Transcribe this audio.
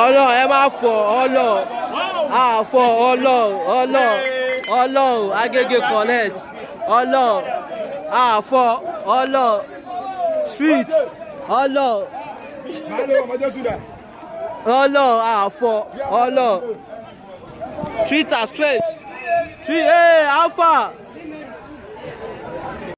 ọlọ́run ẹ má fọ ọlọ́run àfọ ọlọ́run ọlọ́run ọlọ́run Agége connect ọlọ́run àfọ ọlọ́run street ọlọ́run ọlọ́run àfọ ọlọ́run twitter straight twi hey, eh, alpha.